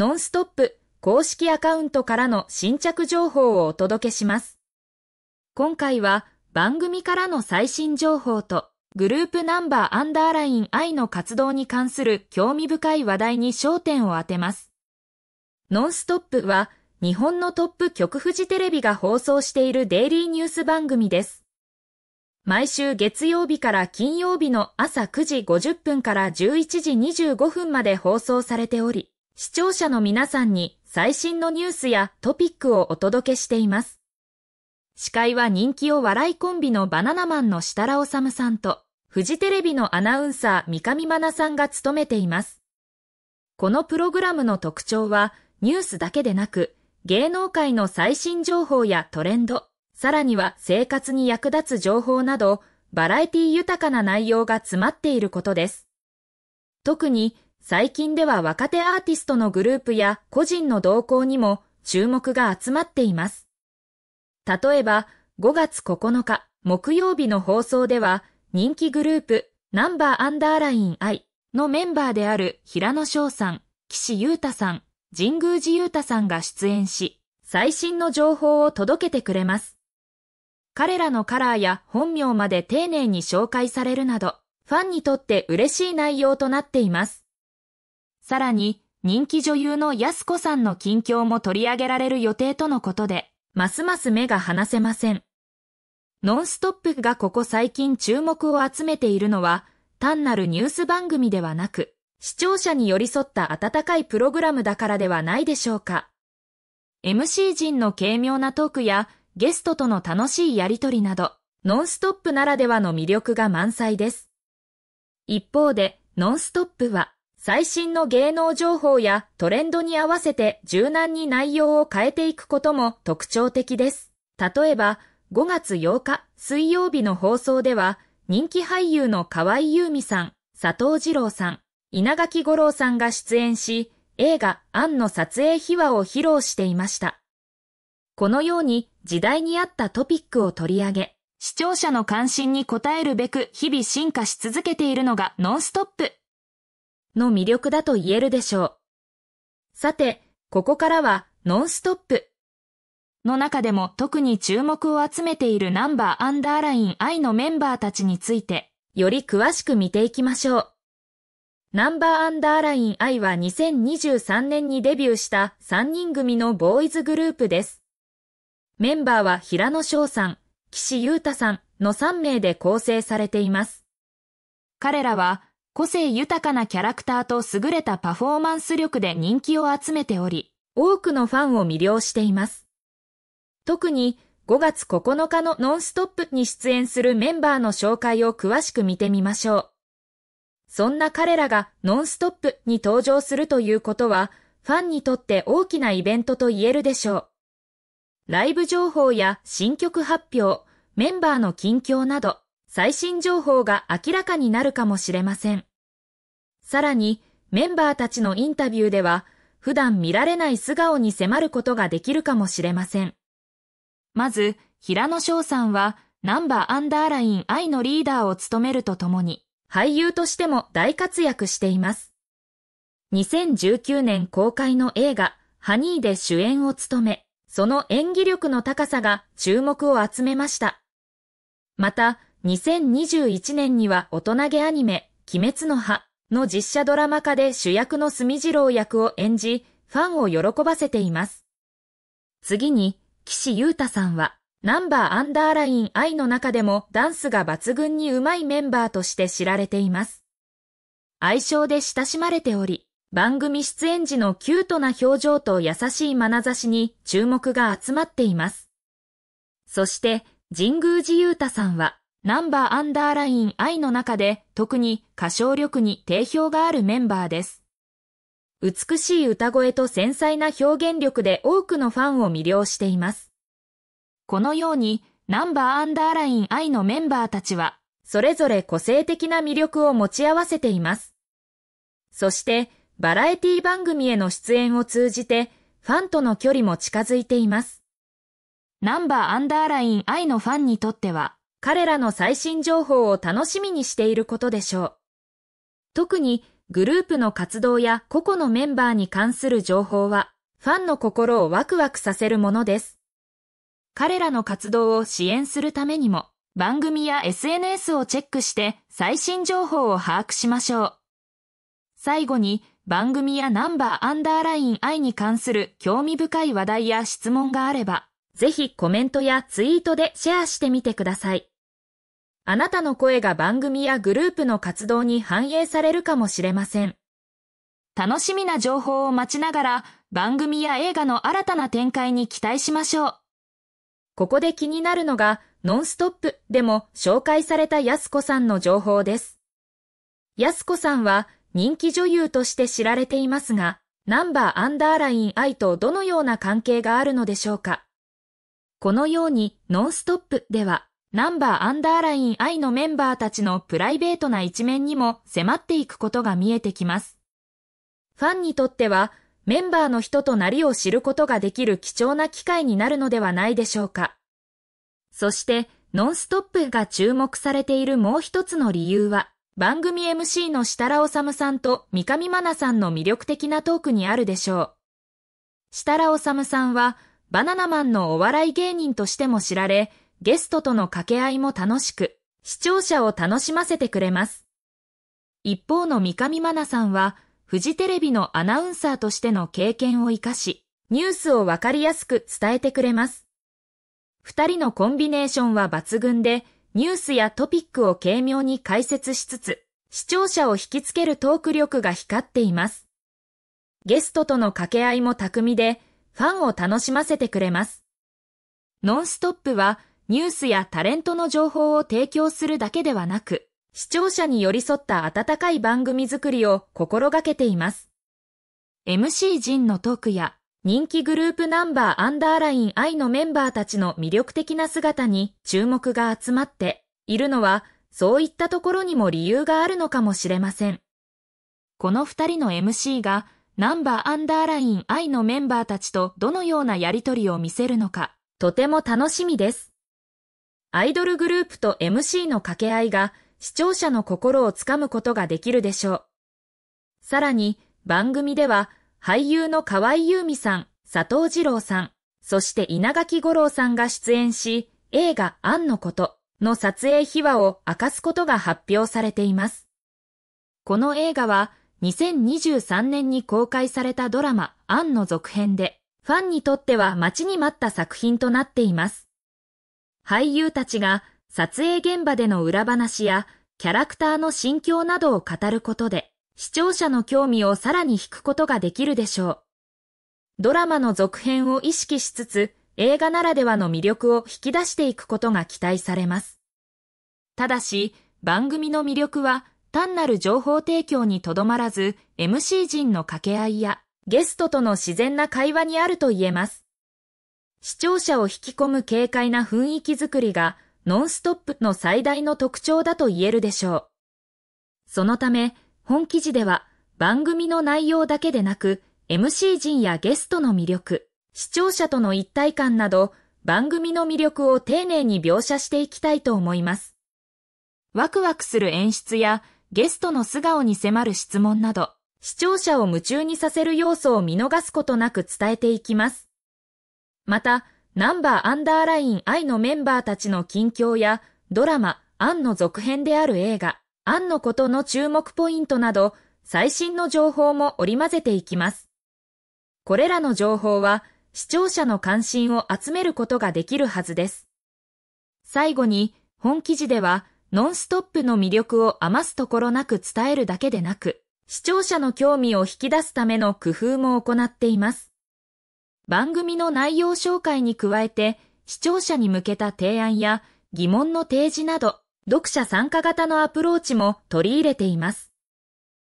ノンストップ公式アカウントからの新着情報をお届けします。今回は番組からの最新情報とグループナンバーアンダーライン I の活動に関する興味深い話題に焦点を当てます。ノンストップは日本のトップ局フジテレビが放送しているデイリーニュース番組です。毎週月曜日から金曜日の朝9時50分から11時25分まで放送されており、視聴者の皆さんに最新のニュースやトピックをお届けしています。司会は人気を笑いコンビのバナナマンの設楽治さんと、フジテレビのアナウンサー三上真奈さんが務めています。このプログラムの特徴は、ニュースだけでなく、芸能界の最新情報やトレンド、さらには生活に役立つ情報など、バラエティ豊かな内容が詰まっていることです。特に、最近では若手アーティストのグループや個人の動向にも注目が集まっています。例えば、5月9日木曜日の放送では、人気グループナンバーアンダーライン I のメンバーである平野翔さん、岸優太さん、神宮寺優太さんが出演し、最新の情報を届けてくれます。彼らのカラーや本名まで丁寧に紹介されるなど、ファンにとって嬉しい内容となっています。さらに、人気女優の安子さんの近況も取り上げられる予定とのことで、ますます目が離せません。ノンストップがここ最近注目を集めているのは、単なるニュース番組ではなく、視聴者に寄り添った温かいプログラムだからではないでしょうか。MC 陣の軽妙なトークやゲストとの楽しいやりとりなど、ノンストップならではの魅力が満載です。一方で、ノンストップは、最新の芸能情報やトレンドに合わせて柔軟に内容を変えていくことも特徴的です。例えば、5月8日水曜日の放送では、人気俳優の河合優美さん、佐藤二郎さん、稲垣吾郎さんが出演し、映画、アンの撮影秘話を披露していました。このように時代に合ったトピックを取り上げ、視聴者の関心に応えるべく日々進化し続けているのがノンストップ。の魅力だと言えるでしょう。さて、ここからはノンストップの中でも特に注目を集めているナンバーアンダーライン I のメンバーたちについて、より詳しく見ていきましょう。ナンバーアンダーライン I は2023年にデビューした3人組のボーイズグループです。メンバーは平野翔さん、岸優太さんの3名で構成されています。彼らは個性豊かなキャラクターと優れたパフォーマンス力で人気を集めており、多くのファンを魅了しています。特に5月9日のノンストップに出演するメンバーの紹介を詳しく見てみましょう。そんな彼らがノンストップに登場するということは、ファンにとって大きなイベントと言えるでしょう。ライブ情報や新曲発表、メンバーの近況など、最新情報が明らかになるかもしれません。さらに、メンバーたちのインタビューでは、普段見られない素顔に迫ることができるかもしれません。まず、平野翔さんは、ナンバーアンダーライン愛のリーダーを務めるとともに、俳優としても大活躍しています。2019年公開の映画、ハニーで主演を務め、その演技力の高さが注目を集めました。また、2021年には大人げアニメ、鬼滅の葉の実写ドラマ化で主役の住次郎役を演じ、ファンを喜ばせています。次に、岸優太さんは、ナンバーアンダーライン I の中でもダンスが抜群に上手いメンバーとして知られています。愛称で親しまれており、番組出演時のキュートな表情と優しい眼差しに注目が集まっています。そして、神宮寺優太さんは、ナンバーアンダーライン I の中で特に歌唱力に定評があるメンバーです。美しい歌声と繊細な表現力で多くのファンを魅了しています。このようにナンバーアンダーライン I のメンバーたちはそれぞれ個性的な魅力を持ち合わせています。そしてバラエティ番組への出演を通じてファンとの距離も近づいています。ナンバーアンダーライン I のファンにとっては彼らの最新情報を楽しみにしていることでしょう。特にグループの活動や個々のメンバーに関する情報は、ファンの心をワクワクさせるものです。彼らの活動を支援するためにも、番組や SNS をチェックして最新情報を把握しましょう。最後に番組やナンバーアンダーライン I に関する興味深い話題や質問があれば、ぜひコメントやツイートでシェアしてみてください。あなたの声が番組やグループの活動に反映されるかもしれません。楽しみな情報を待ちながら番組や映画の新たな展開に期待しましょう。ここで気になるのが、ノンストップでも紹介された安子さんの情報です。安子さんは人気女優として知られていますが、ナンバーアンダーライン愛とどのような関係があるのでしょうかこのようにノンストップでは、ナンバーアンダーライン愛のメンバーたちのプライベートな一面にも迫っていくことが見えてきます。ファンにとっては、メンバーの人となりを知ることができる貴重な機会になるのではないでしょうか。そして、ノンストップが注目されているもう一つの理由は、番組 MC の設楽治さんと三上真奈さんの魅力的なトークにあるでしょう。設楽治さんは、バナナマンのお笑い芸人としても知られ、ゲストとの掛け合いも楽しく、視聴者を楽しませてくれます。一方の三上真奈さんは、フジテレビのアナウンサーとしての経験を活かし、ニュースをわかりやすく伝えてくれます。二人のコンビネーションは抜群で、ニュースやトピックを軽妙に解説しつつ、視聴者を引きつけるトーク力が光っています。ゲストとの掛け合いも巧みで、ファンを楽しませてくれます。ノンストップは、ニュースやタレントの情報を提供するだけではなく、視聴者に寄り添った温かい番組作りを心がけています。MC 陣のトークや人気グループナンバーアンダーライン I のメンバーたちの魅力的な姿に注目が集まっているのは、そういったところにも理由があるのかもしれません。この二人の MC がナンバーアンダーライン I のメンバーたちとどのようなやりとりを見せるのか、とても楽しみです。アイドルグループと MC の掛け合いが視聴者の心をつかむことができるでしょう。さらに番組では俳優の河合優美さん、佐藤二郎さん、そして稲垣吾郎さんが出演し、映画アンのことの撮影秘話を明かすことが発表されています。この映画は2023年に公開されたドラマアンの続編で、ファンにとっては待ちに待った作品となっています。俳優たちが撮影現場での裏話やキャラクターの心境などを語ることで、視聴者の興味をさらに引くことができるでしょう。ドラマの続編を意識しつつ、映画ならではの魅力を引き出していくことが期待されます。ただし、番組の魅力は単なる情報提供にとどまらず、MC 陣の掛け合いやゲストとの自然な会話にあると言えます。視聴者を引き込む軽快な雰囲気づくりがノンストップの最大の特徴だと言えるでしょう。そのため、本記事では番組の内容だけでなく MC 陣やゲストの魅力、視聴者との一体感など番組の魅力を丁寧に描写していきたいと思います。ワクワクする演出やゲストの素顔に迫る質問など、視聴者を夢中にさせる要素を見逃すことなく伝えていきます。また、ナンバーアンダーライン愛のメンバーたちの近況やドラマ、アンの続編である映画、アンのことの注目ポイントなど、最新の情報も織り交ぜていきます。これらの情報は、視聴者の関心を集めることができるはずです。最後に、本記事では、ノンストップの魅力を余すところなく伝えるだけでなく、視聴者の興味を引き出すための工夫も行っています。番組の内容紹介に加えて、視聴者に向けた提案や疑問の提示など、読者参加型のアプローチも取り入れています。